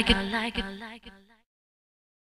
Like it, I like it, I like it.